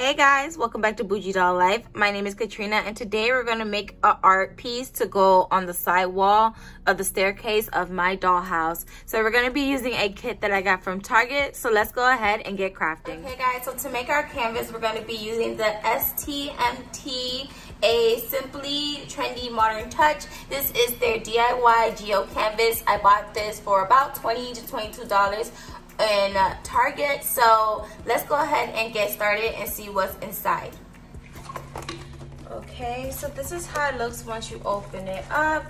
Hey guys, welcome back to Bougie Doll Life. My name is Katrina and today we're going to make an art piece to go on the side wall of the staircase of my dollhouse. So we're going to be using a kit that I got from Target. So let's go ahead and get crafting. Okay guys, so to make our canvas, we're going to be using the STMT a simply trendy modern touch this is their diy geode canvas i bought this for about 20 to 22 dollars in uh, Target. So let's go ahead and get started and see what's inside. Okay, so this is how it looks once you open it up.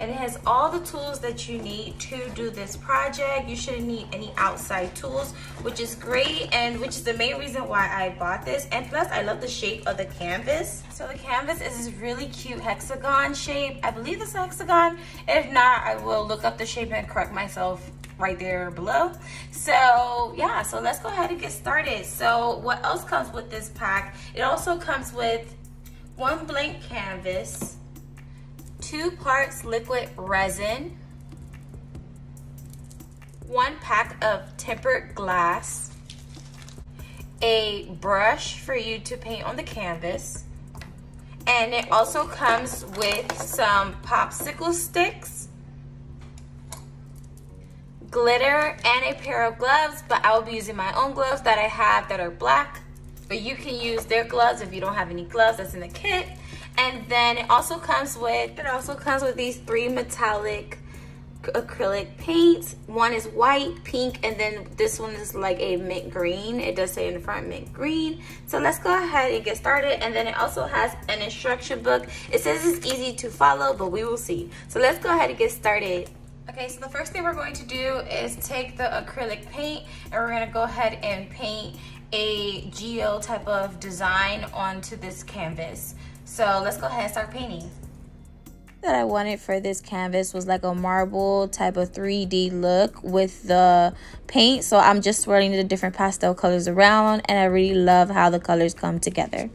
And it has all the tools that you need to do this project. You shouldn't need any outside tools, which is great and which is the main reason why I bought this. And plus, I love the shape of the canvas. So the canvas is this really cute hexagon shape. I believe it's a hexagon. If not, I will look up the shape and correct myself right there below. So yeah, so let's go ahead and get started. So what else comes with this pack? It also comes with one blank canvas, two parts liquid resin, one pack of tempered glass, a brush for you to paint on the canvas, and it also comes with some popsicle sticks glitter and a pair of gloves, but I will be using my own gloves that I have that are black. But you can use their gloves if you don't have any gloves that's in the kit. And then it also comes with, it also comes with these three metallic acrylic paints. One is white, pink, and then this one is like a mint green. It does say in the front mint green. So let's go ahead and get started. And then it also has an instruction book. It says it's easy to follow, but we will see. So let's go ahead and get started. Okay, so the first thing we're going to do is take the acrylic paint and we're gonna go ahead and paint a geo type of design onto this canvas. So let's go ahead and start painting. That I wanted for this canvas was like a marble type of 3D look with the paint. So I'm just swirling the different pastel colors around and I really love how the colors come together.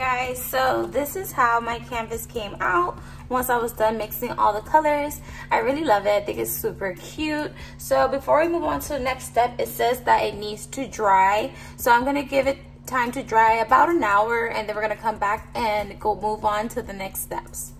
Guys, so this is how my canvas came out once I was done mixing all the colors. I really love it. I think it's super cute. So before we move on to the next step, it says that it needs to dry. So I'm gonna give it time to dry about an hour and then we're gonna come back and go move on to the next steps.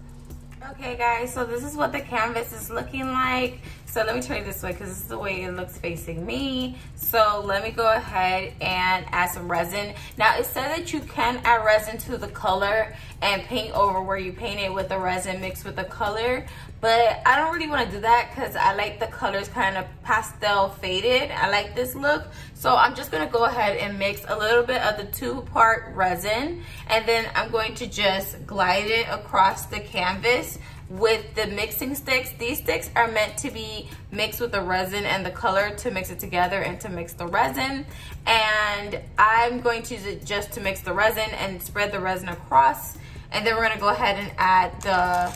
Okay guys, so this is what the canvas is looking like. So let me turn it this way because this is the way it looks facing me. So let me go ahead and add some resin. Now it said that you can add resin to the color and paint over where you painted with the resin mixed with the color. But I don't really want to do that because I like the colors kind of pastel faded. I like this look. So I'm just going to go ahead and mix a little bit of the two part resin. And then I'm going to just glide it across the canvas with the mixing sticks. These sticks are meant to be mixed with the resin and the color to mix it together and to mix the resin. And I'm going to use it just to mix the resin and spread the resin across. And then we're gonna go ahead and add the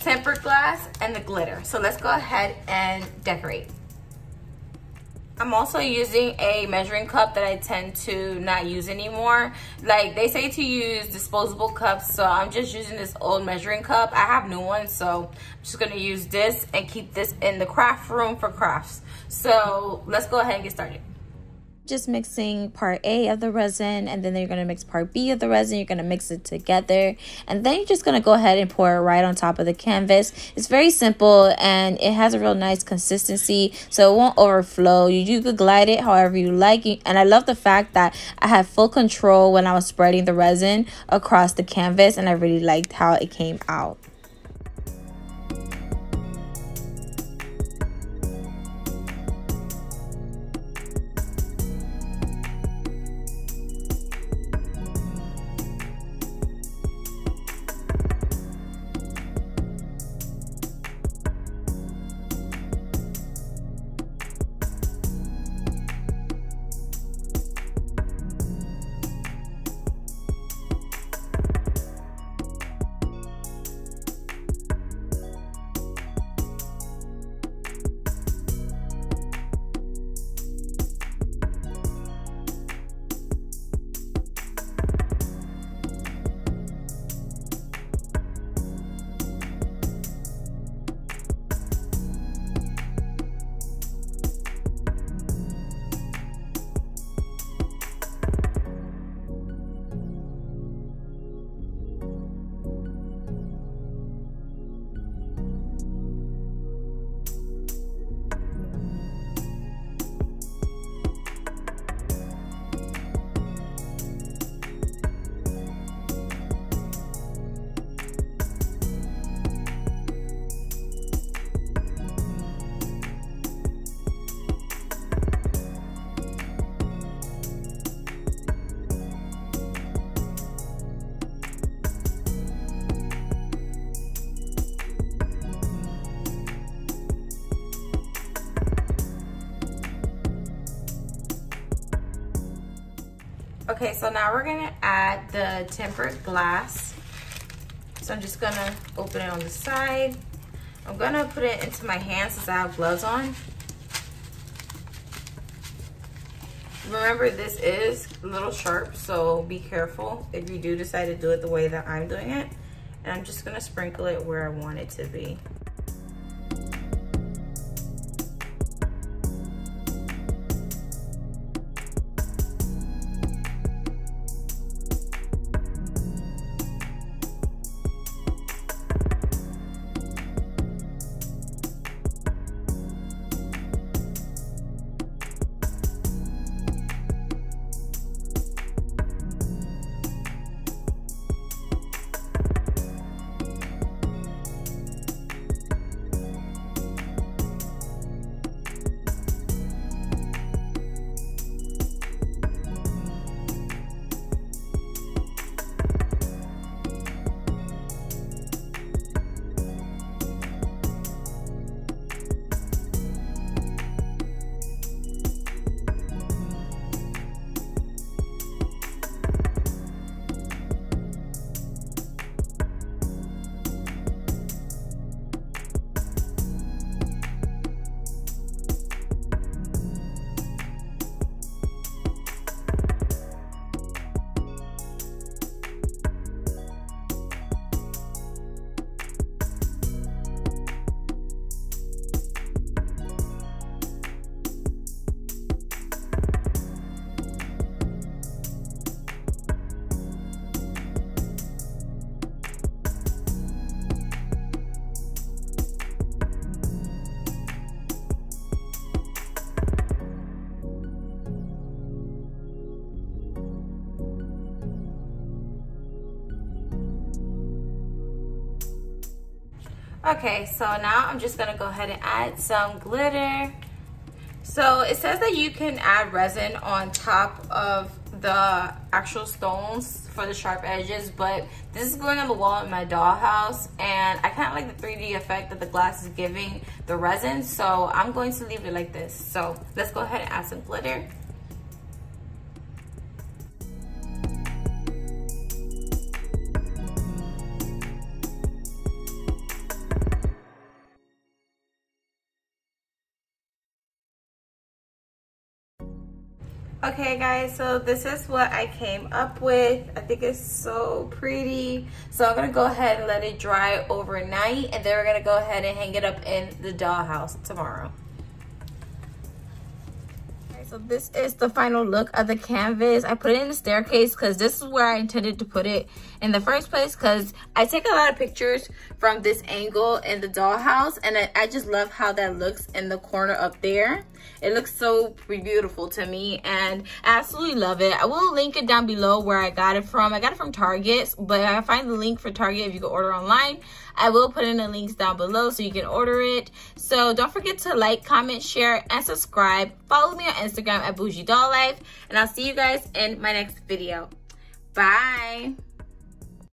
tempered glass and the glitter. So let's go ahead and decorate. I'm also using a measuring cup that I tend to not use anymore. Like they say to use disposable cups, so I'm just using this old measuring cup. I have new ones, so I'm just gonna use this and keep this in the craft room for crafts. So let's go ahead and get started. Just mixing part A of the resin and then you're going to mix part B of the resin. You're going to mix it together and then you're just going to go ahead and pour it right on top of the canvas. It's very simple and it has a real nice consistency so it won't overflow. You, you could glide it however you like and I love the fact that I had full control when I was spreading the resin across the canvas and I really liked how it came out. Okay, so now we're gonna add the tempered glass. So I'm just gonna open it on the side. I'm gonna put it into my hands since I have gloves on. Remember, this is a little sharp, so be careful if you do decide to do it the way that I'm doing it. And I'm just gonna sprinkle it where I want it to be. Okay, so now I'm just gonna go ahead and add some glitter. So it says that you can add resin on top of the actual stones for the sharp edges, but this is going on the wall in my dollhouse and I kind of like the 3D effect that the glass is giving the resin, so I'm going to leave it like this. So let's go ahead and add some glitter. Okay guys so this is what i came up with i think it's so pretty so i'm gonna go ahead and let it dry overnight and then we're gonna go ahead and hang it up in the dollhouse tomorrow Okay, So this is the final look of the canvas. I put it in the staircase because this is where I intended to put it in the first place because I take a lot of pictures from this angle in the dollhouse and I, I just love how that looks in the corner up there. It looks so beautiful to me and I absolutely love it. I will link it down below where I got it from. I got it from Target, but I find the link for Target if you can order online. I will put in the links down below so you can order it. So don't forget to like, comment, share, and subscribe. Follow me on Instagram at Bougie Doll Life. And I'll see you guys in my next video. Bye.